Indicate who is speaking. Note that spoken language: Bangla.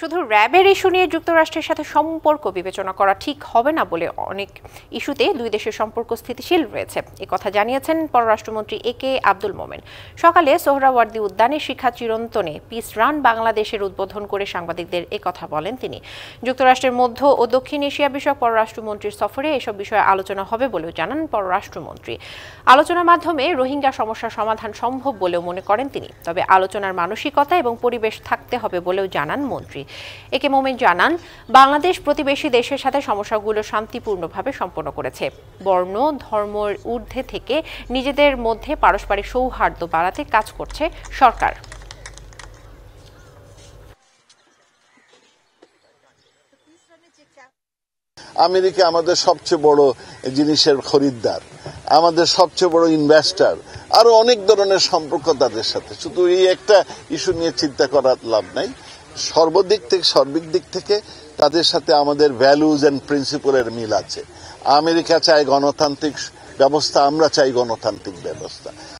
Speaker 1: শুধু র্যাবের ইস্যু নিয়ে যুক্তরাষ্ট্রের সাথে সম্পর্ক বিবেচনা করা ঠিক হবে না বলে অনেক ইস্যুতে দুই দেশের সম্পর্ক স্থিতিশীল রয়েছে। কথা জানিয়েছেন পররাষ্ট্রমন্ত্রী এ কে আব্দুল মোমেন। সকালে সোহরাওয়ার্দী উদ্যানে শিক্ষা চিরন্তনে পিস রান বাংলাদেশের উদ্বোধন করে সাংবাদিকদের কথা বলেন তিনি। যুক্তরাষ্ট্রের মধ্য ও দক্ষিণ এশিয়া বিষয়ক পররাষ্ট্রমন্ত্রীর সফরে এসব বিষয়ে আলোচনা হবে বলেও জানান পররাষ্ট্রমন্ত্রী। আলোচনার মাধ্যমে রোহিঙ্গা সমস্যার সমাধান সম্ভব বলেও মনে করেন তিনি। তবে আলোচনার মানসিকতা এবং পরিবেশ থাকতে হবে বলেও জানান মন্ত্রী। একে মোমেন জানান, বাংলাদেশ প্রতিবেশী দেশের সাথে সমস্যাগুলো শান্তিপূর্ণভাবে সম্পন্ন করেছে। বর্ণ, ধর্মের ঊর্ধ্বে থেকে নিজেদের মধ্যে পারস্পরিক সৌহার্দ্য বাড়াতে কাজ করছে সরকার।
Speaker 2: আমেরিকা আমাদের সবচেয়ে বড় জিনিসের খরিদ্দার, আমাদের সবচেয়ে বড় ইনভেস্টার আরও অনেক ধরনের সম্পর্ক তাদের সাথে। শুধু এই একটা ইস্যু নিয়ে চিন্তা করার লাভ নাই। সর্বদিক থেকে, সর্বিক দিক থেকে তাদের সাথে আমাদের ভ্যালুজ অ্যান্ড প্রিন্সিপালের মিল আছে। আমেরিকা চায় গণতান্ত্রিক ব্যবস্থা, আমরা চাই গণতান্ত্রিক ব্যবস্থা।